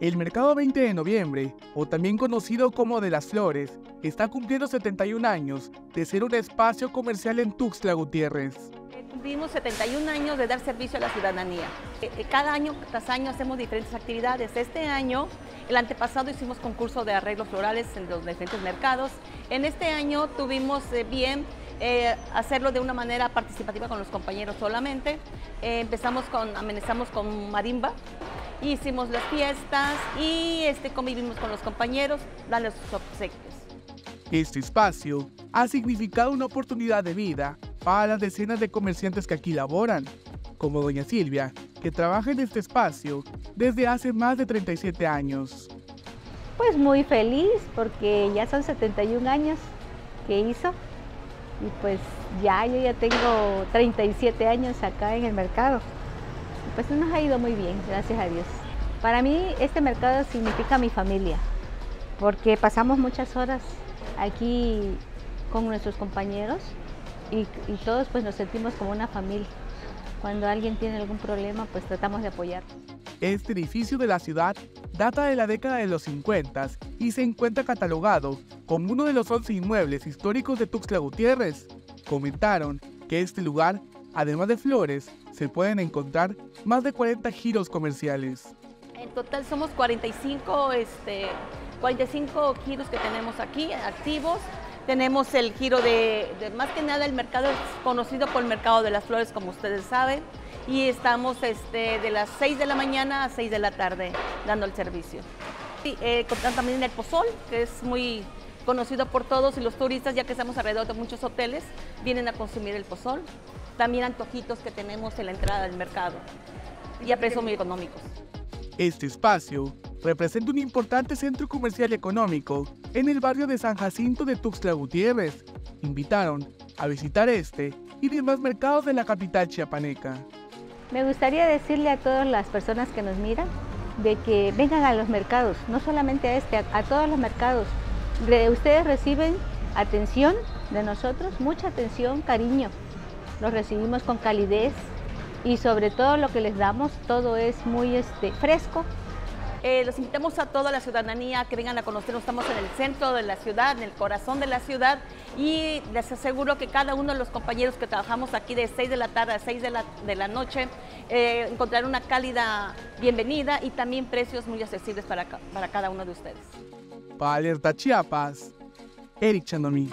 El mercado 20 de noviembre, o también conocido como de las Flores, está cumpliendo 71 años de ser un espacio comercial en Tuxtla Gutiérrez. Cumplimos 71 años de dar servicio a la ciudadanía. Eh, eh, cada año tras año hacemos diferentes actividades. Este año, el antepasado hicimos concurso de arreglos florales en los diferentes mercados. En este año tuvimos eh, bien hacerlo de una manera participativa con los compañeros solamente. empezamos con, amenazamos con marimba, hicimos las fiestas y este, convivimos con los compañeros, dando sus obsequios. Este espacio ha significado una oportunidad de vida para las decenas de comerciantes que aquí laboran, como doña Silvia, que trabaja en este espacio desde hace más de 37 años. Pues muy feliz porque ya son 71 años que hizo y pues ya yo ya tengo 37 años acá en el mercado pues nos ha ido muy bien, gracias a Dios. Para mí este mercado significa mi familia, porque pasamos muchas horas aquí con nuestros compañeros y, todos pues nos sentimos como una familia. Cuando alguien tiene algún problema, pues tratamos de apoyar. Este edificio de la ciudad data de la década de los 50 y se encuentra catalogado como uno de los 11 inmuebles históricos de Tuxtla Gutiérrez. Comentaron que este lugar, además de flores, se pueden encontrar más de 40 giros comerciales. En total somos 45, este, 45 giros que tenemos aquí activos. Tenemos el giro de, más que nada el mercado es conocido por el mercado de las flores, como ustedes saben, y estamos este, de las 6 de la mañana a 6 de la tarde dando el servicio. Y, eh, también el pozol, que es muy conocido por todos y los turistas, ya que estamos alrededor de muchos hoteles, vienen a consumir el pozol también antojitos que tenemos en la entrada del mercado y a precios muy económicos. Este espacio representa un importante centro comercial y económico en el barrio de San Jacinto de Tuxtla Gutiérrez. Invitaron a visitar este y demás mercados de la capital chiapaneca. Me gustaría decirle a todas las personas que nos miran de que vengan a los mercados, no solamente a este, a, todos los mercados. ustedes reciben atención de nosotros, mucha atención, cariño, los recibimos con calidez y sobre todo lo que les damos, todo es muy este, fresco. Eh, los invitamos a toda la ciudadanía que vengan a conocernos. Estamos en el centro de la ciudad, en el corazón de la ciudad y les aseguro que cada uno de los compañeros que trabajamos aquí de 6 de la tarde a 6 de la, de la noche eh, encontrarán una cálida bienvenida y también precios muy accesibles para, para cada uno de ustedes. Para Alerta Chiapas, Eric Chandomí.